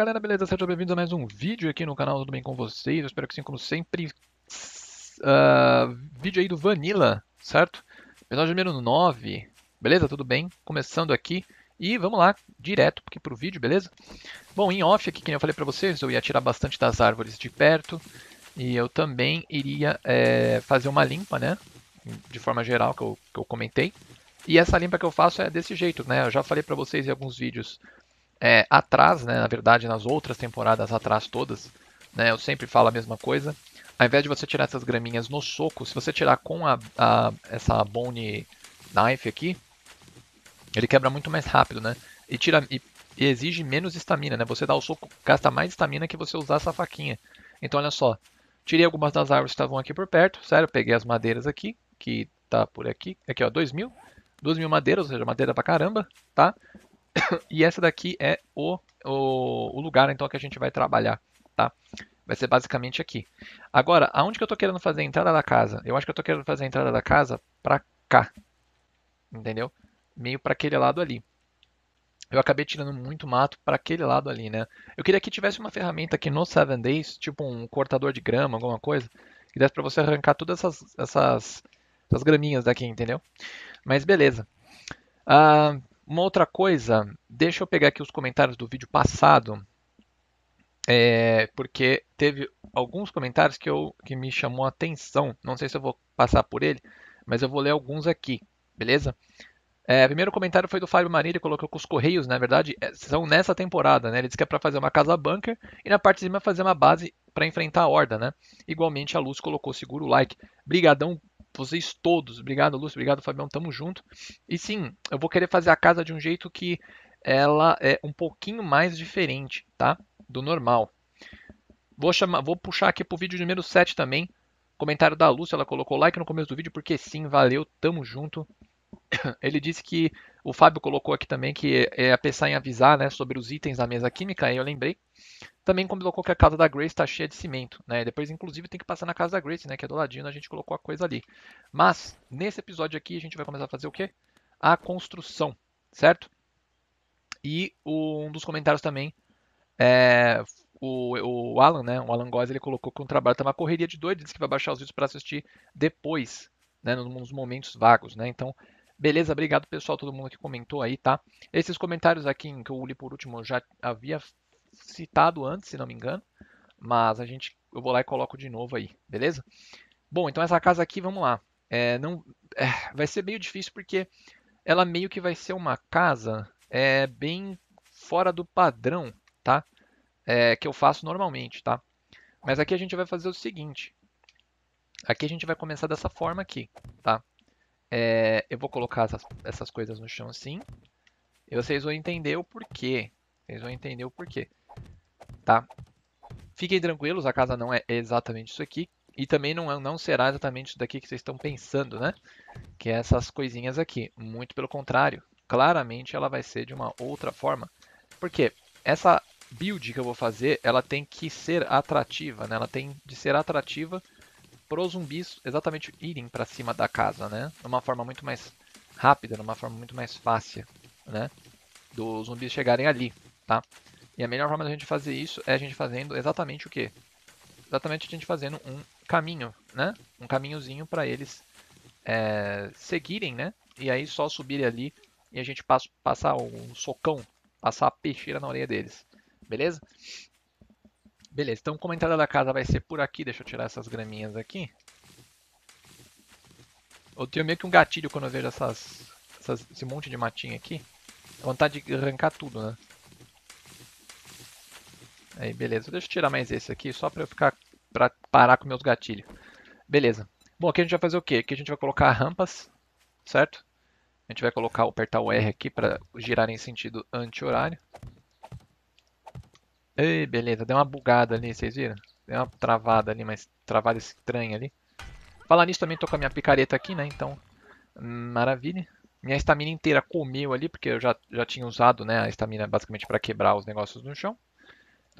galera, beleza? Sejam bem-vindos a mais um vídeo aqui no canal, tudo bem com vocês? Eu espero que sim, como sempre. Uh, vídeo aí do Vanilla, certo? Episódio número 9, beleza? Tudo bem? Começando aqui. E vamos lá, direto aqui pro vídeo, beleza? Bom, em off aqui, como eu falei pra vocês, eu ia tirar bastante das árvores de perto. E eu também iria é, fazer uma limpa, né? De forma geral, que eu, que eu comentei. E essa limpa que eu faço é desse jeito, né? Eu já falei para vocês em alguns vídeos é, atrás, né? Na verdade, nas outras temporadas atrás todas, né? Eu sempre falo a mesma coisa. Ao invés de você tirar essas graminhas no soco, se você tirar com a, a essa bone knife aqui, ele quebra muito mais rápido, né? E tira e, e exige menos estamina, né? Você dá o soco, gasta mais estamina que você usar essa faquinha. Então, olha só. Tirei algumas das árvores que estavam aqui por perto, sério, peguei as madeiras aqui, que tá por aqui, aqui ó, 2000, 2000 madeiras, ou seja, madeira pra caramba, tá? e essa daqui é o, o, o, lugar então que a gente vai trabalhar, tá? Vai ser basicamente aqui. Agora, aonde que eu estou querendo fazer a entrada da casa? Eu acho que eu estou querendo fazer a entrada da casa para cá, entendeu? Meio para aquele lado ali. Eu acabei tirando muito mato para aquele lado ali, né? Eu queria que tivesse uma ferramenta aqui no 7 Days, tipo um cortador de grama, alguma coisa, que desse para você arrancar todas essas, essas, essas graminhas daqui, entendeu? Mas beleza. Ah, uma outra coisa, deixa eu pegar aqui os comentários do vídeo passado, é, porque teve alguns comentários que, eu, que me chamou a atenção. Não sei se eu vou passar por ele, mas eu vou ler alguns aqui, beleza? É, primeiro comentário foi do Fábio Maria, ele colocou que os Correios, na verdade, é, são nessa temporada, né? Ele disse que é para fazer uma casa bunker e na parte de cima fazer uma base para enfrentar a horda, né? Igualmente a Luz colocou seguro o like. Brigadão vocês todos. Obrigado, Lúcio. Obrigado, Fabião. Tamo junto. E sim, eu vou querer fazer a casa de um jeito que ela é um pouquinho mais diferente, tá? Do normal. Vou, chamar, vou puxar aqui pro vídeo número 7 também. Comentário da Lúcia, ela colocou like no começo do vídeo, porque sim, valeu, tamo junto. Ele disse que o Fábio colocou aqui também que é a pensar em avisar né, sobre os itens da mesa química, aí eu lembrei. Também colocou que a casa da Grace está cheia de cimento, né? Depois, inclusive, tem que passar na casa da Grace, né? Que é do ladinho, a gente colocou a coisa ali. Mas, nesse episódio aqui, a gente vai começar a fazer o quê? A construção, certo? E um dos comentários também é o, o Alan, né? O Alan Góes, ele colocou que o trabalho tá uma correria de doido, disse que vai baixar os vídeos para assistir depois, né? Nos momentos vagos, né? Então, beleza, obrigado pessoal, todo mundo que comentou aí, tá? Esses comentários aqui que eu li por último, eu já havia citado antes, se não me engano, mas a gente, eu vou lá e coloco de novo aí, beleza? Bom, então essa casa aqui, vamos lá. É, não, é, vai ser meio difícil porque ela meio que vai ser uma casa é, bem fora do padrão, tá? É, que eu faço normalmente, tá? Mas aqui a gente vai fazer o seguinte. Aqui a gente vai começar dessa forma aqui, tá? É, eu vou colocar essas, essas coisas no chão assim. E vocês vão entender o porquê. Vocês vão entender o porquê tá? Fiquem tranquilos, a casa não é exatamente isso aqui. E também não, é, não será exatamente isso daqui que vocês estão pensando, né? Que é essas coisinhas aqui. Muito pelo contrário. Claramente ela vai ser de uma outra forma. Porque essa build que eu vou fazer, ela tem que ser atrativa, né? Ela tem de ser atrativa para os zumbis exatamente irem para cima da casa, né? De uma forma muito mais rápida, de uma forma muito mais fácil, né? Dos zumbis chegarem ali, tá? E a melhor forma da gente fazer isso é a gente fazendo exatamente o quê? Exatamente a gente fazendo um caminho, né? Um caminhozinho para eles é, seguirem, né? E aí só subirem ali e a gente passa, passar um socão, passar a peixeira na orelha deles. Beleza? Beleza, então como a entrada da casa vai ser por aqui, deixa eu tirar essas graminhas aqui. Eu tenho meio que um gatilho quando eu vejo essas, essas esse monte de matinho aqui. Vontade de arrancar tudo, né? Aí, beleza. Deixa eu tirar mais esse aqui, só para eu ficar para parar com meus gatilhos. Beleza. Bom, aqui a gente vai fazer o quê? Aqui a gente vai colocar rampas, certo? A gente vai colocar, apertar o R aqui para girar em sentido anti-horário. Ei, beleza. Deu uma bugada ali, vocês viram? Deu uma travada ali, mas travada estranha ali. Falar nisso, também tô com a minha picareta aqui, né? Então, maravilha. Minha estamina inteira comeu ali, porque eu já, já tinha usado né, a estamina basicamente para quebrar os negócios no chão.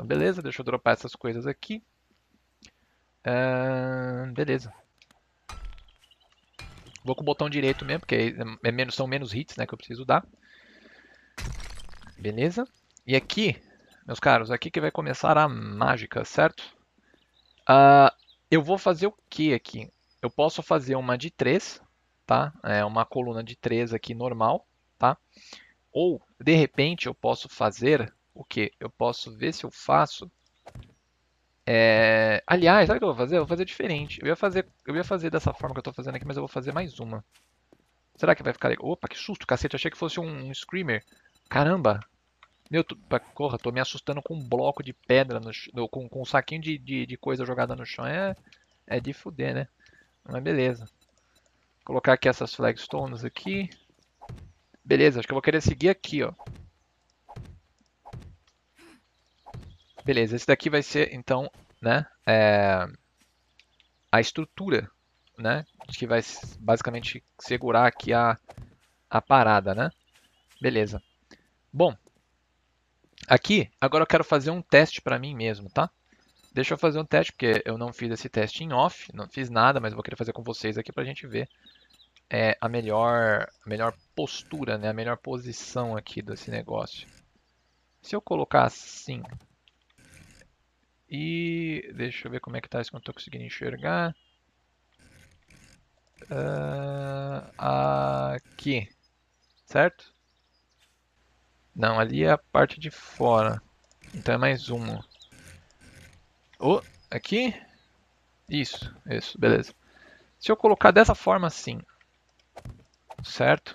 Então, beleza, deixa eu dropar essas coisas aqui. Uh, beleza. Vou com o botão direito mesmo, porque é menos, são menos hits né, que eu preciso dar. Beleza. E aqui, meus caros, aqui que vai começar a mágica, certo? Uh, eu vou fazer o que aqui? Eu posso fazer uma de 3, tá? É uma coluna de 3 aqui normal, tá? Ou, de repente, eu posso fazer o que? Eu posso ver se eu faço... É... Aliás, sabe o que eu vou fazer? Eu vou fazer diferente. Eu ia fazer, eu ia fazer dessa forma que eu estou fazendo aqui, mas eu vou fazer mais uma. Será que vai ficar legal? Opa, que susto, cacete. Achei que fosse um, um Screamer. Caramba, meu, tu, porra, tô me assustando com um bloco de pedra, no, com, com um saquinho de, de, de, coisa jogada no chão. É, é de fuder, né? Mas beleza. Vou colocar aqui essas flagstones aqui. Beleza, acho que eu vou querer seguir aqui, ó. Beleza, esse daqui vai ser, então, né, é, a estrutura, né, que vai basicamente segurar aqui a, a parada, né. Beleza. Bom, Aqui, agora eu quero fazer um teste para mim mesmo, tá? Deixa eu fazer um teste, porque eu não fiz esse teste em off, não fiz nada, mas vou querer fazer com vocês aqui para a gente ver é, a, melhor, a melhor postura, né? a melhor posição aqui desse negócio. Se eu colocar assim, e deixa eu ver como é que tá isso que eu não estou conseguindo enxergar. Uh, aqui, certo? Não, ali é a parte de fora. Então é mais uma. Oh, aqui? Isso, isso, beleza. Se eu colocar dessa forma assim, certo?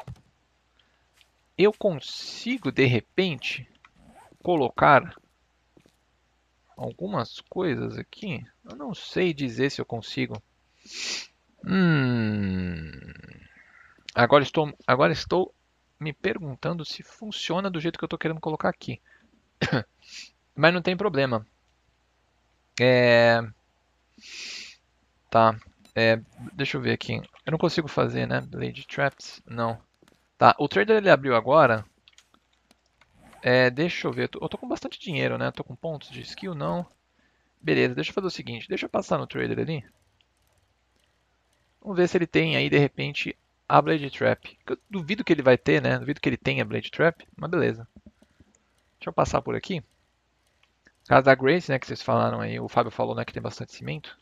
Eu consigo, de repente, colocar algumas coisas aqui. Eu não sei dizer se eu consigo. Hum... Agora estou, agora estou me perguntando se funciona do jeito que eu estou querendo colocar aqui. Mas não tem problema. É... Tá. É... Deixa eu ver aqui. Eu não consigo fazer, né? Blade Traps. Não. Tá. O trader ele abriu agora. É... Deixa eu ver. Eu tô com bastante dinheiro, né? tô com pontos de skill, não. Beleza. Deixa eu fazer o seguinte. Deixa eu passar no trader ali. Vamos ver se ele tem aí, de repente, a Blade Trap. Eu duvido que ele vai ter, né? Duvido que ele tenha Blade Trap, mas beleza. Deixa eu passar por aqui. Casa da Grace, né, que vocês falaram aí, o Fábio falou, né, que tem bastante cimento.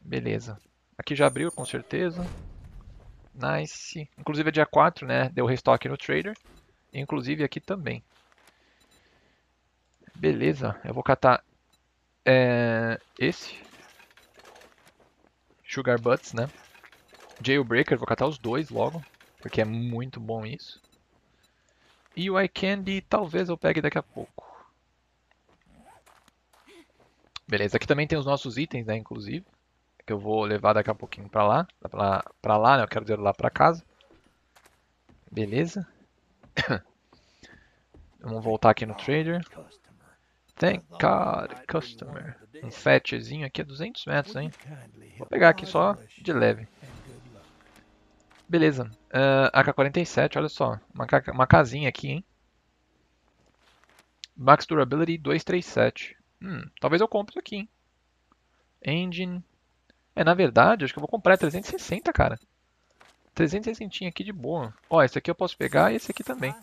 Beleza. Aqui já abriu, com certeza. Nice. Inclusive é dia 4, né, deu restock no Trader. Inclusive aqui também. Beleza, eu vou catar é, esse. Sugar Butts, né. Jailbreaker, vou catar os dois logo, porque é muito bom isso. E o iCandy talvez eu pegue daqui a pouco. Beleza, aqui também tem os nossos itens, né, inclusive. Que eu vou levar daqui a pouquinho pra lá. Pra, pra lá, né, eu quero dizer lá pra casa. Beleza. Vamos voltar aqui no trader. Thank God, customer. Um fetchzinho aqui a 200 metros, hein. Vou pegar aqui só de leve. Beleza. Uh, ah, AK-47, olha só. Uma, uma casinha aqui, hein? Max Durability 237. Hum, talvez eu compre isso aqui, hein? Engine. É, na verdade, acho que eu vou comprar 360, cara. 360 aqui de boa. Ó, esse aqui eu posso pegar e esse aqui também.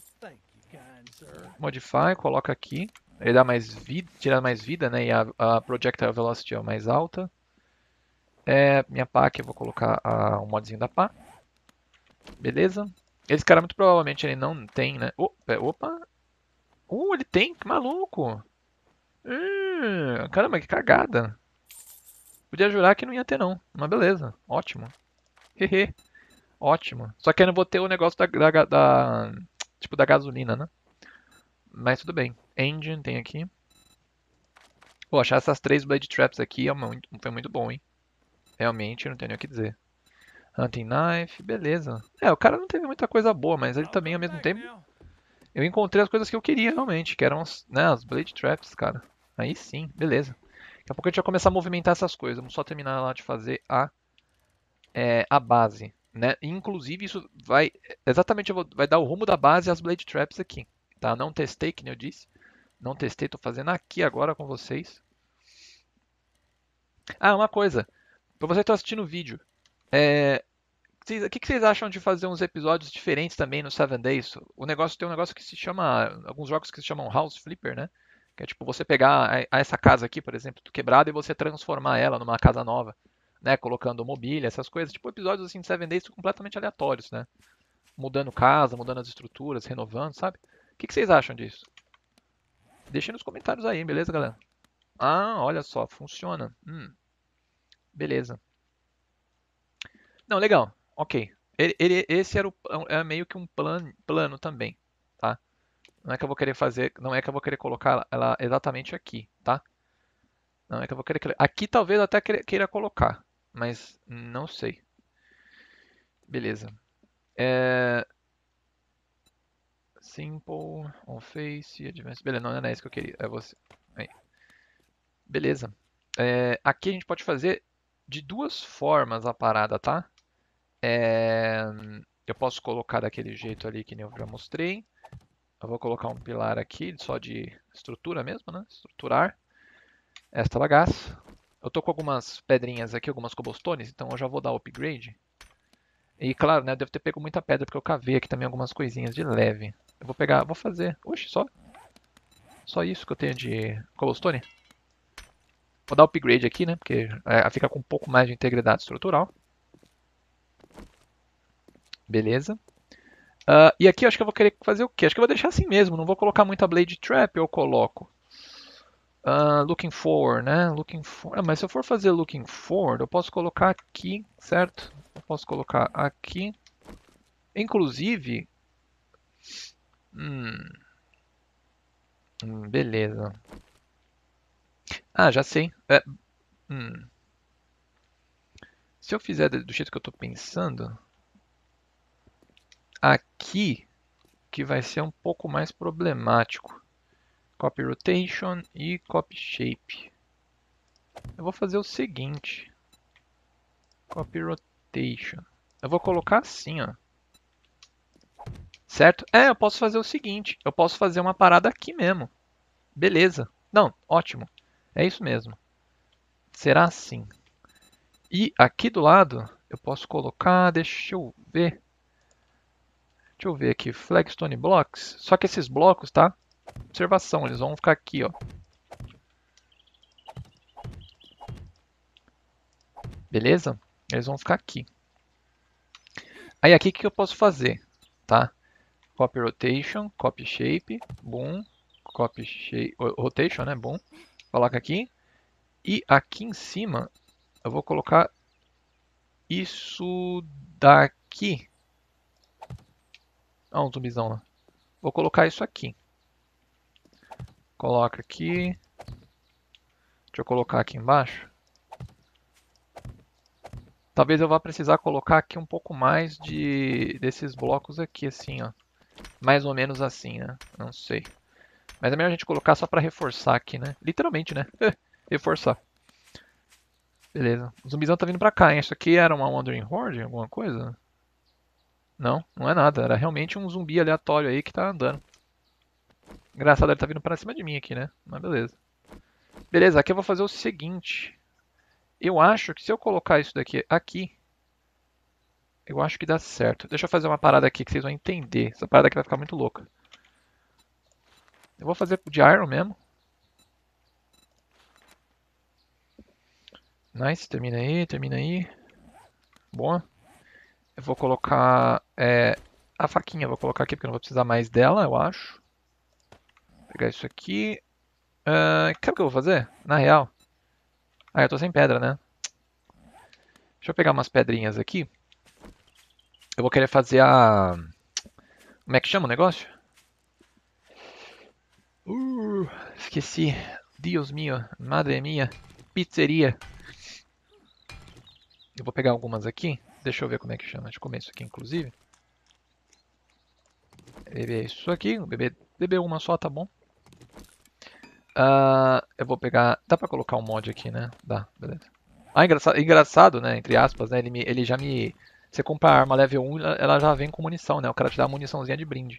Modify, coloca aqui. Ele dá mais vida, tira mais vida, né? E a, a Projectile Velocity é mais alta. É, minha pá aqui eu vou colocar o modzinho da pá. Beleza? Esse cara muito provavelmente ele não tem, né? Opa! opa. Uh, ele tem? Que maluco! Hum, caramba, que cagada. Podia jurar que não ia ter não. Mas beleza, ótimo. Hehe. Ótimo. Só que eu não vou ter o negócio da, da, da, Tipo, da gasolina, né? Mas tudo bem. Engine tem aqui. Pô, achar essas três Blade Traps aqui é muito, foi muito bom, hein? Realmente, não tenho nem o que dizer. Hunting Knife, beleza. É, o cara não teve muita coisa boa, mas ele também, ao mesmo tempo, eu encontrei as coisas que eu queria realmente, que eram as, né, as Blade Traps, cara. Aí sim, beleza. Daqui a pouco a gente vai começar a movimentar essas coisas. Vamos só terminar lá de fazer a, é, a base. Né? Inclusive, isso vai exatamente vai dar o rumo da base às Blade Traps aqui. Tá? Não testei, que nem eu disse. Não testei, estou fazendo aqui agora com vocês. Ah, uma coisa. Para você que está assistindo o vídeo, é, o que, que vocês acham de fazer uns episódios diferentes também no Seven Days? O negócio tem um negócio que se chama. Alguns jogos que se chamam House Flipper, né? Que é tipo você pegar essa casa aqui, por exemplo, quebrada e você transformar ela numa casa nova, né? Colocando mobília, essas coisas. Tipo episódios assim de Seven Days completamente aleatórios, né? Mudando casa, mudando as estruturas, renovando, sabe? O que, que vocês acham disso? Deixem nos comentários aí, beleza, galera? Ah, olha só, funciona. Hum, beleza. Não, legal. Ok. Ele, ele, esse era o, é meio que um plan, plano também, tá? Não é que eu vou querer fazer, não é que eu vou querer colocar ela exatamente aqui, tá? Não é que eu vou querer, aqui talvez até queira colocar, mas não sei. Beleza. É... Simple, on face, advanced. Beleza, não, não é isso que eu queria, é você. Aí. Beleza. É... Aqui a gente pode fazer de duas formas a parada, tá? É... Eu posso colocar daquele jeito ali que nem eu já mostrei. Eu vou colocar um pilar aqui só de estrutura mesmo, né? Estruturar esta bagaça. Eu tô com algumas pedrinhas aqui, algumas cobblestones, então eu já vou dar upgrade. E claro, né, devo ter pego muita pedra porque eu cavei aqui também algumas coisinhas de leve. Eu vou pegar, vou fazer, oxe, só só isso que eu tenho de cobblestone. Vou dar upgrade aqui, né, porque é, fica com um pouco mais de integridade estrutural. Beleza. Uh, e aqui eu acho que eu vou querer fazer o quê? Acho que eu vou deixar assim mesmo, não vou colocar muita Blade Trap, eu coloco. Uh, looking forward, né? Looking for... Ah, mas se eu for fazer looking forward, eu posso colocar aqui, certo? Eu posso colocar aqui. Inclusive... Hum... Hum, beleza. Ah, já sei. É... Hum. Se eu fizer do jeito que eu estou pensando aqui que vai ser um pouco mais problemático. Copy Rotation e Copy Shape. Eu vou fazer o seguinte. Copy Rotation. Eu vou colocar assim, ó. Certo? É, eu posso fazer o seguinte. Eu posso fazer uma parada aqui mesmo. Beleza. Não, ótimo. É isso mesmo. Será assim. E aqui do lado, eu posso colocar, deixa eu ver. Deixa eu ver aqui, Flagstone Blocks. Só que esses blocos, tá? Observação, eles vão ficar aqui, ó. Beleza? Eles vão ficar aqui. Aí aqui o que eu posso fazer, tá? Copy Rotation, Copy Shape, Boom, Copy Shape, Rotation, né? Boom. Coloca aqui. E aqui em cima eu vou colocar isso daqui. Ah, um zumbizão lá. Vou colocar isso aqui. Coloca aqui. Deixa eu colocar aqui embaixo. Talvez eu vá precisar colocar aqui um pouco mais de desses blocos aqui, assim, ó. Mais ou menos assim, né? Não sei. Mas é melhor a gente colocar só para reforçar aqui, né? Literalmente, né? reforçar. Beleza. O zumbizão tá vindo pra cá, hein? Isso aqui era uma Wandering Horde? Alguma coisa? Não, não é nada. Era realmente um zumbi aleatório aí que tá andando. Engraçado, ele tá vindo pra cima de mim aqui, né? Mas beleza. Beleza, aqui eu vou fazer o seguinte. Eu acho que se eu colocar isso daqui aqui, eu acho que dá certo. Deixa eu fazer uma parada aqui que vocês vão entender. Essa parada aqui vai ficar muito louca. Eu vou fazer de Iron mesmo. Nice, termina aí, termina aí. Boa. Eu vou colocar é, a faquinha, vou colocar aqui porque eu não vou precisar mais dela, eu acho. Pegar isso aqui. Uh, sabe o que eu vou fazer? Na real. Ah, eu tô sem pedra, né? Deixa eu pegar umas pedrinhas aqui. Eu vou querer fazer a... Como é que chama o negócio? Uh, esqueci. Deus mio, madre minha. Pizzeria. Eu vou pegar algumas aqui. Deixa eu ver como é que chama de começo aqui, inclusive. Beber isso aqui, beber, beber uma só, tá bom. Uh, eu vou pegar... Dá pra colocar um mod aqui, né? Dá, beleza. Ah, engraçado, engraçado né? Entre aspas, né? Ele, me, ele já me... Você compra a arma level 1, ela já vem com munição, né? O cara te dá uma muniçãozinha de brinde.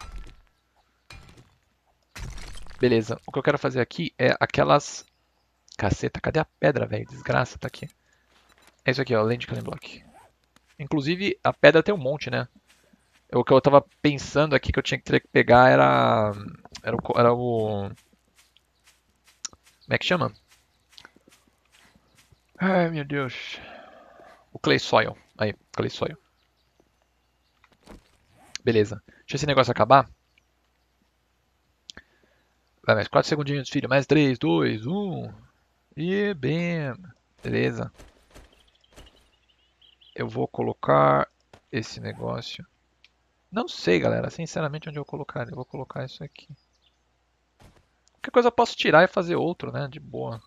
Beleza. O que eu quero fazer aqui é aquelas... Caceta, cadê a pedra, velho? Desgraça, tá aqui. É isso aqui, ó. Land Block. Inclusive, a pedra tem um monte, né? O que eu tava pensando aqui que eu tinha que que pegar era. Era o. Era o Como é que chama? Ai, meu Deus. O Clay Soil. Aí, Clay Soil. Beleza. Deixa esse negócio acabar. Vai, mais 4 segundinhos, filho. Mais 3, 2, 1. E bem. Beleza. Eu vou colocar esse negócio. Não sei, galera. Sinceramente, onde eu vou colocar? Eu vou colocar isso aqui. Qualquer coisa eu posso tirar e fazer outro, né? De boa.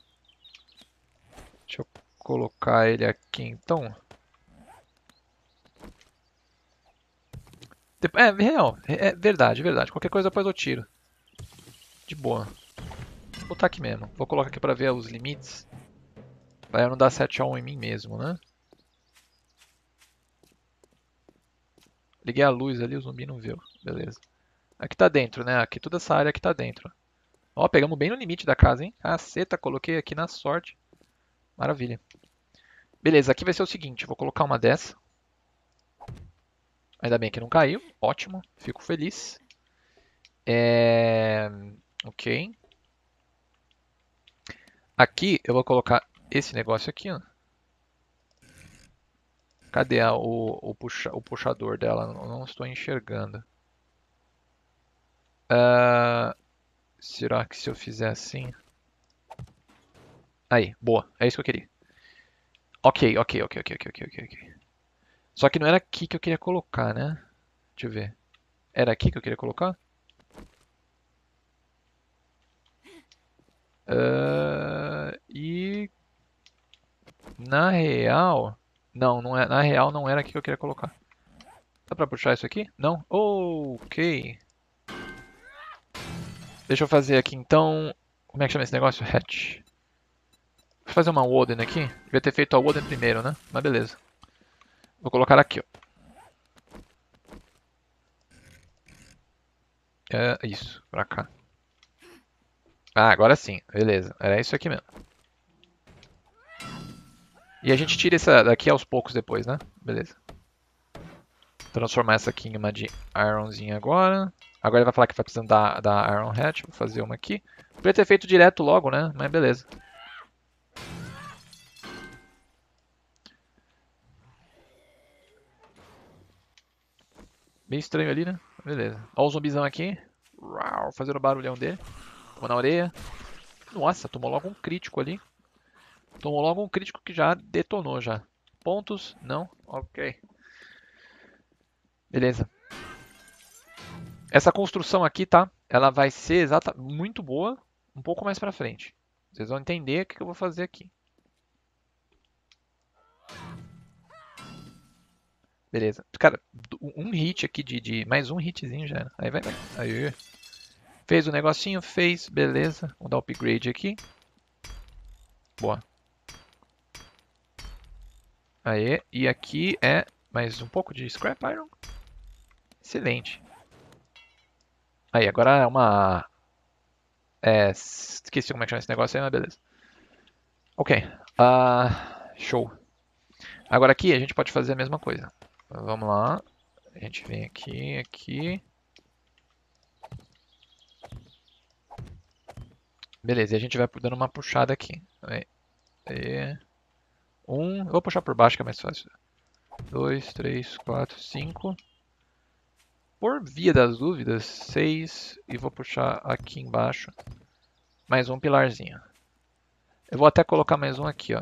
Deixa eu colocar ele aqui, então. É, real. É verdade, verdade. Qualquer coisa depois eu tiro. De boa. Vou botar aqui mesmo. Vou colocar aqui pra ver os limites. Vai não dar 7 a 1 em mim mesmo, né? Liguei a luz ali, o zumbi não viu. Beleza. Aqui tá dentro, né? Aqui toda essa área aqui tá dentro. Ó, pegamos bem no limite da casa, hein? Caceta, coloquei aqui na sorte. Maravilha. Beleza, aqui vai ser o seguinte. Vou colocar uma dessa. Ainda bem que não caiu. Ótimo. Fico feliz. É... Ok. Aqui eu vou colocar esse negócio aqui, ó. Cadê a, o, o, puxa, o puxador dela? Não, não estou enxergando. Uh, será que se eu fizer assim... Aí, boa. É isso que eu queria. Ok, ok, ok, ok, ok, ok, ok. Só que não era aqui que eu queria colocar, né? Deixa eu ver. Era aqui que eu queria colocar? Uh, e... Na real... Não, não é, na real não era aqui que eu queria colocar. Dá pra puxar isso aqui? Não? Ok. Deixa eu fazer aqui então... Como é que chama esse negócio? Hatch. Vou fazer uma Woden aqui. Devia ter feito a Woden primeiro, né? Mas beleza. Vou colocar aqui, ó. É isso, pra cá. Ah, agora sim. Beleza. Era isso aqui mesmo. E a gente tira essa daqui aos poucos depois, né? Beleza. Transformar essa aqui em uma de Ironzinha agora. Agora ele vai falar que vai precisando da, da Iron Hatch. Vou fazer uma aqui. Podia ter feito direto logo, né? Mas beleza. Bem estranho ali, né? Beleza. Olha o zumbizão aqui. Fazendo o barulhão dele. Tomou na orelha. Nossa, tomou logo um crítico ali. Tomou logo um crítico que já detonou já. Pontos? Não? Ok. Beleza. Essa construção aqui, tá? Ela vai ser exata, muito boa um pouco mais pra frente. Vocês vão entender o que eu vou fazer aqui. Beleza. Cara, um hit aqui de, de... Mais um hitzinho já. Aí vai, vai. Aí. Fez o negocinho, fez. Beleza. Vamos dar upgrade aqui. Boa. Aí, e aqui é mais um pouco de Scrap Iron. Excelente. Aí, agora é uma... É, esqueci como é que chama esse negócio aí, mas beleza. Ok. Uh, show. Agora aqui a gente pode fazer a mesma coisa. Vamos lá. A gente vem aqui, aqui. Beleza, e a gente vai dando uma puxada aqui. Aí. Um, eu vou puxar por baixo que é mais fácil. Dois, três, quatro, cinco. Por via das dúvidas, seis. E vou puxar aqui embaixo mais um pilarzinho. Eu vou até colocar mais um aqui, ó.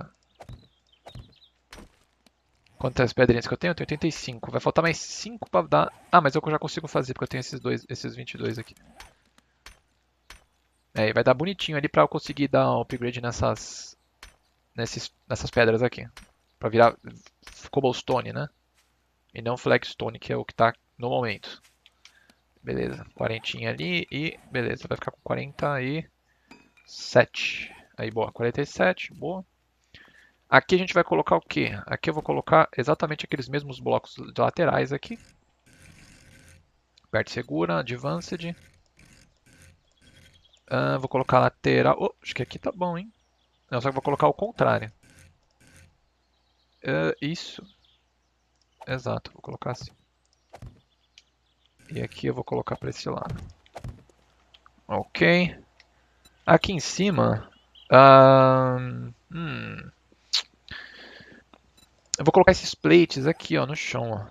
Quantas pedrinhas que eu tenho? Eu tenho 85. Vai faltar mais 5 para dar... Ah, mas eu já consigo fazer, porque eu tenho esses, dois, esses 22 aqui. É, e vai dar bonitinho ali para eu conseguir dar um upgrade nessas nesses, nessas pedras aqui. Pra virar cobblestone, né? E não flagstone, que é o que tá no momento. Beleza, 40 ali e beleza, vai ficar com 47. Aí, boa, 47, boa. Aqui a gente vai colocar o quê? Aqui eu vou colocar exatamente aqueles mesmos blocos laterais aqui. Perto segura, advanced. Uh, vou colocar lateral. Oh, acho que aqui tá bom, hein? Não, só que vou colocar o contrário. Uh, isso. Exato, vou colocar assim. E aqui eu vou colocar para esse lado. Ok. Aqui em cima, Ahn, hum. Eu vou colocar esses plates aqui, ó, no chão, ó.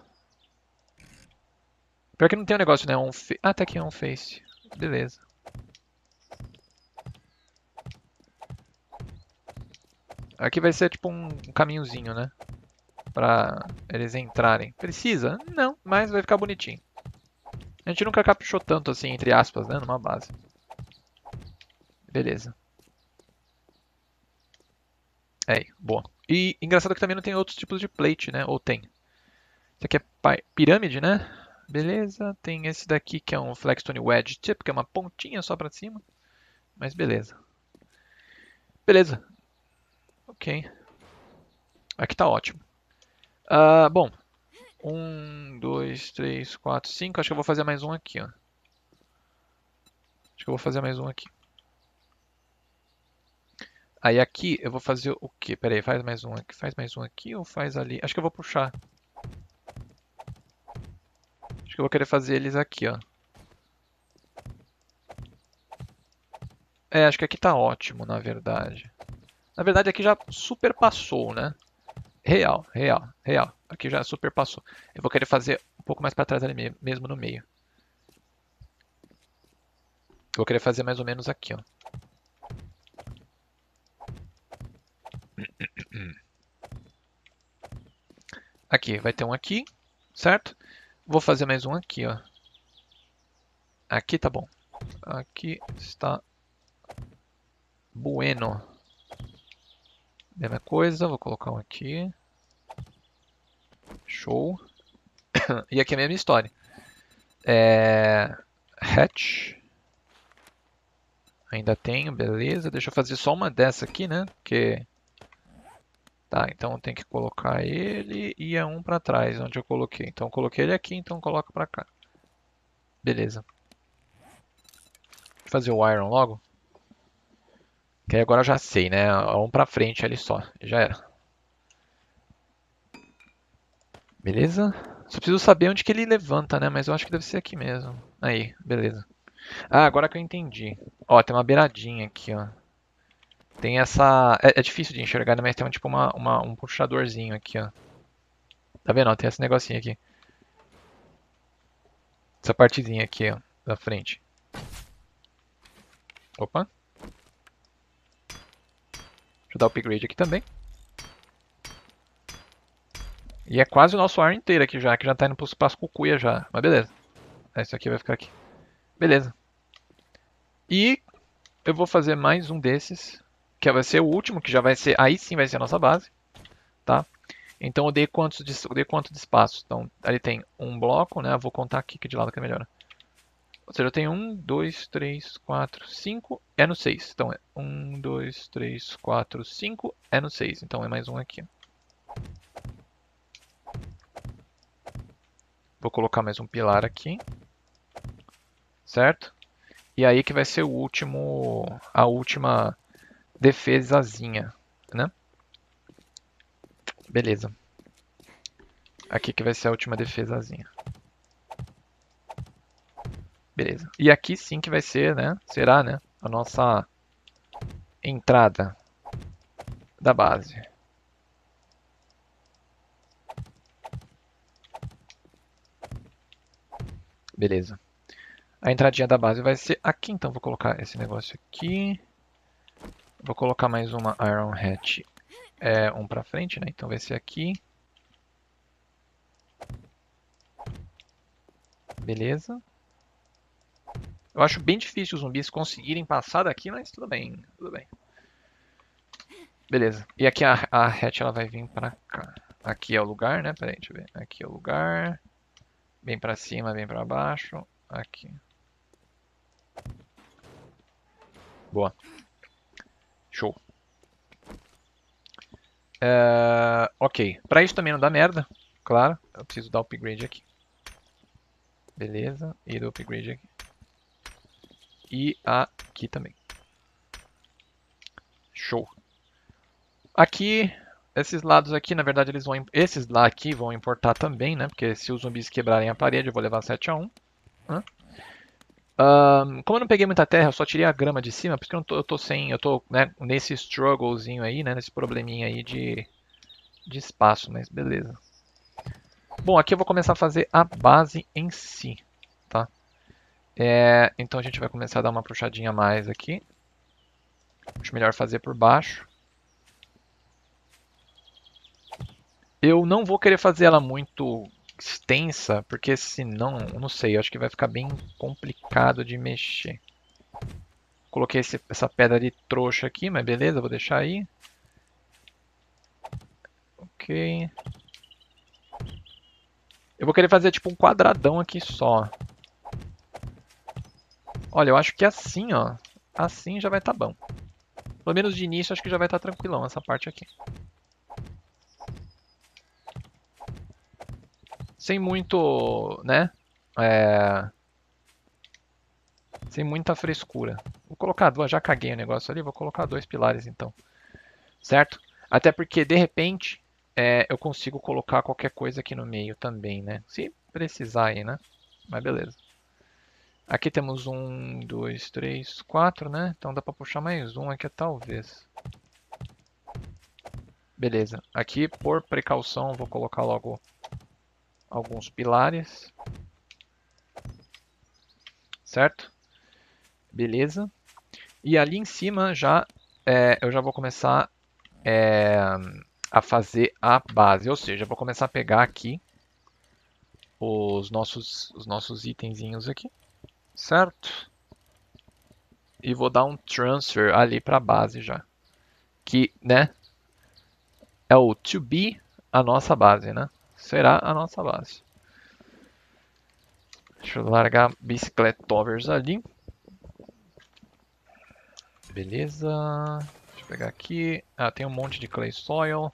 Pior que não tem um negócio, né? Um. Ah, tá aqui, um face. Beleza. Aqui vai ser tipo um caminhozinho, né? Pra eles entrarem. Precisa? Não, mas vai ficar bonitinho. A gente nunca caprichou tanto assim, entre aspas, né? Numa base. Beleza. Aí, boa. E engraçado que também não tem outros tipos de plate, né? Ou tem. Isso aqui é pirâmide, né? Beleza. Tem esse daqui que é um Flexstone Wedge Tip, que é uma pontinha só pra cima. Mas beleza. Beleza. Ok. Aqui tá ótimo. Uh, bom. Um, dois, três, quatro, cinco. Acho que eu vou fazer mais um aqui, ó. Acho que eu vou fazer mais um aqui. Aí aqui eu vou fazer o quê? Pera aí, faz mais um aqui. Faz mais um aqui ou faz ali? Acho que eu vou puxar. Acho que eu vou querer fazer eles aqui, ó. É, acho que aqui tá ótimo, na verdade. Na verdade aqui já superpassou, né? Real, real, real. Aqui já superpassou. Eu vou querer fazer um pouco mais para trás ali mesmo no meio. Vou querer fazer mais ou menos aqui, ó. Aqui, vai ter um aqui, certo? Vou fazer mais um aqui, ó. Aqui tá bom. Aqui está bueno. Mesma coisa, vou colocar um aqui. Show. e aqui é a mesma história. É... Hatch. Ainda tenho, beleza. Deixa eu fazer só uma dessa aqui, né? Porque Tá, então tem que colocar ele e é um para trás, onde eu coloquei. Então eu coloquei ele aqui, então coloca para cá. Beleza. Vou fazer o iron logo. Que aí agora eu já sei, né? Um para frente ali só. Já era. Beleza? Só preciso saber onde que ele levanta, né? Mas eu acho que deve ser aqui mesmo. Aí, beleza. Ah, agora que eu entendi. Ó, tem uma beiradinha aqui, ó. Tem essa... É, é, difícil de enxergar, né? mas tem tipo uma, uma, um puxadorzinho aqui, ó. Tá vendo? tem esse negocinho aqui. Essa partezinha aqui, ó, da frente. Opa. Deixa eu dar upgrade aqui também. E é quase o nosso ar inteiro aqui já, que já tá indo pro espaço cucuia já. Mas beleza. Esse aqui vai ficar aqui. Beleza. E eu vou fazer mais um desses que vai ser o último, que já vai ser, aí sim vai ser a nossa base, tá? Então eu dei quantos de, eu dei quanto de espaço? Então ali tem um bloco, né? Eu vou contar aqui que de lado que é melhor. Ou seja, eu tenho um, dois, três, quatro, cinco, é no seis. Então é um, dois, três, quatro, cinco, é no seis. Então é mais um aqui. Vou colocar mais um pilar aqui, certo? E aí que vai ser o último, a última defesazinha, né? Beleza. Aqui que vai ser a última defesazinha. Beleza. E aqui sim que vai ser, né? Será, né? A nossa entrada da base. Beleza. A entradinha da base vai ser aqui, então vou colocar esse negócio aqui. Vou colocar mais uma Iron Hatch é, um para frente, né? Então vai ser aqui. Beleza. Eu acho bem difícil os zumbis conseguirem passar daqui, mas tudo bem, tudo bem. Beleza. E aqui a, a hatch ela vai vir pra cá. Aqui é o lugar, né? Pera aí, deixa eu ver. Aqui é o lugar. Vem pra cima, vem pra baixo. Aqui. Boa. Show. Uh, ok. Para isso também não dá merda, claro. Eu preciso dar upgrade aqui. Beleza. E do upgrade aqui. E aqui também. Show. Aqui, esses lados aqui, na verdade, eles vão... Esses lá aqui vão importar também, né? Porque se os zumbis quebrarem a parede, eu vou levar 7 a 1. Uh, Ahn, como eu não peguei muita terra, eu só tirei a grama de cima, porque eu, tô, eu tô sem, eu tô né, nesse strugglezinho aí, né, nesse probleminha aí de, de espaço, mas beleza. Bom, aqui eu vou começar a fazer a base em si, tá? É, então a gente vai começar a dar uma puxadinha a mais aqui. Acho melhor fazer por baixo. Eu não vou querer fazer ela muito extensa, porque senão, não sei, acho que vai ficar bem complicado de mexer. Coloquei esse, essa pedra de trouxa aqui, mas beleza, vou deixar aí. Ok. Eu vou querer fazer tipo um quadradão aqui só. Olha, eu acho que assim, ó. Assim já vai estar tá bom. Pelo menos de início, acho que já vai estar tá tranquilão essa parte aqui. Sem muito, né? É... Sem muita frescura. Vou colocar duas, já caguei o negócio ali, vou colocar dois pilares então. Certo? Até porque, de repente, é, eu consigo colocar qualquer coisa aqui no meio também, né? Se precisar aí, né? Mas beleza. Aqui temos um, dois, três, quatro, né? Então dá para puxar mais um aqui, talvez. Beleza. Aqui, por precaução, vou colocar logo alguns pilares. Certo? Beleza. E ali em cima já é, eu já vou começar é, a fazer a base. Ou seja, vou começar a pegar aqui os nossos, os nossos itenzinhos aqui certo? E vou dar um transfer ali para a base já. Que, né, é o to be a nossa base, né? Será a nossa base. Deixa eu largar bicicletovers ali. Beleza. Deixa eu pegar aqui. Ah, tem um monte de clay soil.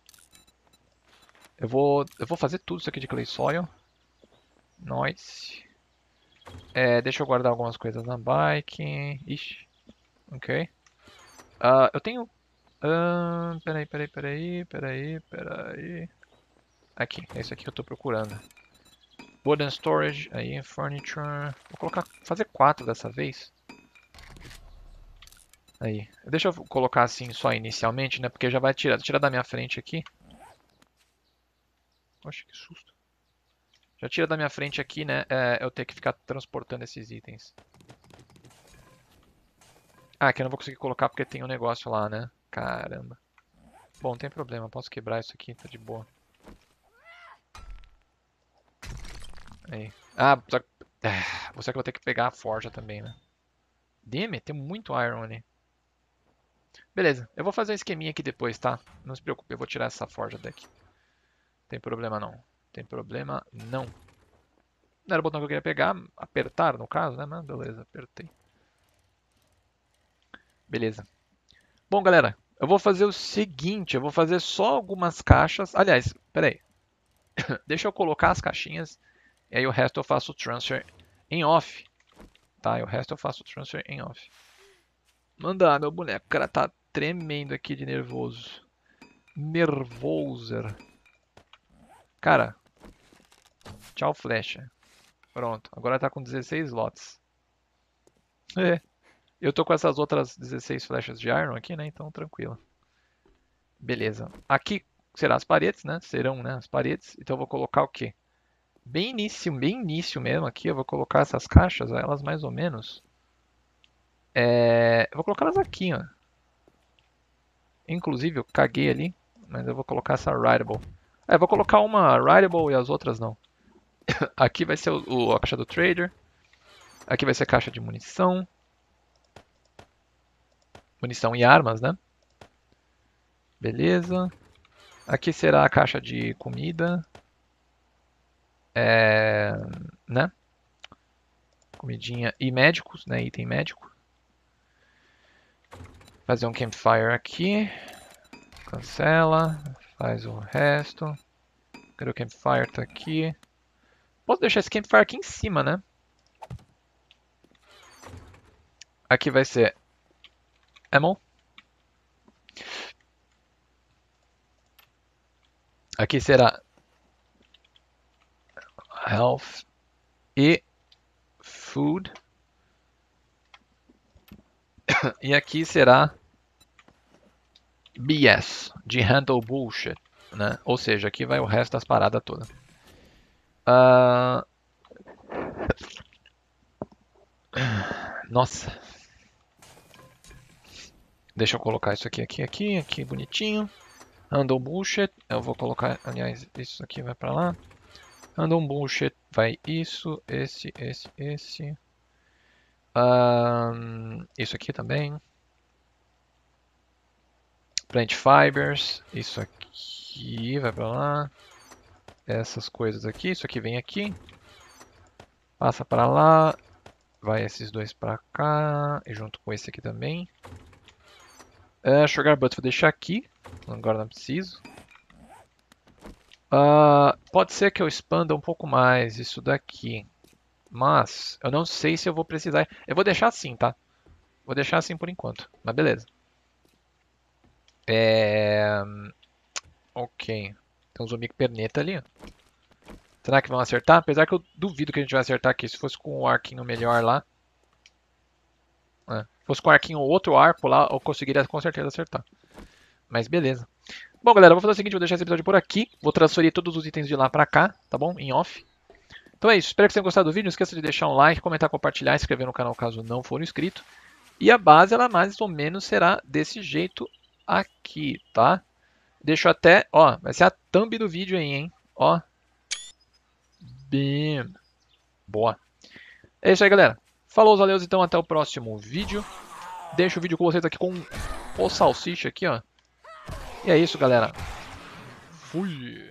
Eu vou, eu vou fazer tudo isso aqui de clay soil. Nice. É, deixa eu guardar algumas coisas na bike. Ixi. Ok. Uh, eu tenho... Uh, peraí, peraí, peraí, peraí, peraí. Aqui, é isso aqui que eu estou procurando. Wooden storage, aí, furniture. Vou colocar, fazer quatro dessa vez. Aí. Deixa eu colocar assim só inicialmente, né? Porque já vai tirar. Tirar da minha frente aqui. Poxa, que susto. Já tira da minha frente aqui, né? É, eu ter que ficar transportando esses itens. Ah, aqui eu não vou conseguir colocar porque tem um negócio lá, né? Caramba. Bom, não tem problema. Posso quebrar isso aqui, tá de boa. Aí. Ah, só... Ah, você que vou ter que pegar a forja também, né? Deme, tem muito iron ali. Beleza, eu vou fazer um esqueminha aqui depois, tá? Não se preocupe, eu vou tirar essa forja daqui. Não tem problema não. Tem problema não. Não era o botão que eu queria pegar, apertar no caso, né? Mas beleza, apertei. Beleza. Bom, galera, eu vou fazer o seguinte, eu vou fazer só algumas caixas. Aliás, peraí. Deixa eu colocar as caixinhas e aí o resto eu faço o transfer em off. Tá, e o resto eu faço o transfer em off. Manda, meu boneco, o cara tá tremendo aqui de nervoso. Nervoser. Cara, tchau flecha. Pronto, agora tá com 16 slots. É, eu tô com essas outras 16 flechas de iron aqui, né? Então tranquilo. Beleza. Aqui serão as paredes, né? Serão né, as paredes. Então eu vou colocar o quê? Bem início, bem início mesmo aqui, eu vou colocar essas caixas, elas mais ou menos. É... Eu vou colocar elas aqui, ó. Inclusive, eu caguei ali, mas eu vou colocar essa rideable. É, vou colocar uma Rideable e as outras não. Aqui vai ser o, o, a caixa do Trader. Aqui vai ser a caixa de munição. Munição e armas, né? Beleza. Aqui será a caixa de comida. É, né? Comidinha e médicos, né? Item médico. Fazer um campfire aqui. Cancela. Faz o resto. Cadê o campfire? Tá aqui. Posso deixar esse campfire aqui em cima, né? Aqui vai ser ammo. Aqui será health e food. e aqui será BS, de handle bullshit, né? Ou seja, aqui vai o resto das paradas todas. Uh... Nossa. Deixa eu colocar isso aqui, aqui, aqui, aqui, bonitinho. Handle bullshit, eu vou colocar, aliás, isso aqui vai pra lá. Handle bullshit, vai isso, esse, esse, esse. Um, isso aqui também. Plant fibers, isso aqui vai para lá. Essas coisas aqui, isso aqui vem aqui. Passa para lá. Vai esses dois para cá. E junto com esse aqui também. Uh, sugar butt vou deixar aqui. Agora não preciso. Uh, pode ser que eu expanda um pouco mais isso daqui. Mas eu não sei se eu vou precisar. Eu vou deixar assim, tá? Vou deixar assim por enquanto. Mas beleza. É... Ok. Tem um zumbi perneta ali. Será que vão acertar? Apesar que eu duvido que a gente vai acertar aqui. Se fosse com o arquinho melhor lá. É. Se fosse com o arquinho outro arco lá, eu conseguiria com certeza acertar. Mas beleza. Bom, galera, vou fazer o seguinte, vou deixar esse episódio por aqui. Vou transferir todos os itens de lá pra cá, tá bom? Em off. Então é isso, espero que tenham gostado do vídeo. Não esqueça de deixar um like, comentar, compartilhar, se inscrever no canal caso não for inscrito. E a base, ela mais ou menos será desse jeito aqui, tá? Deixo até, ó, vai ser a thumb do vídeo aí, hein? Ó. Bem. Boa. É isso aí, galera. Falou, valeu, então até o próximo vídeo. Deixo o vídeo com vocês aqui com o salsicha aqui, ó. E é isso, galera. Fui.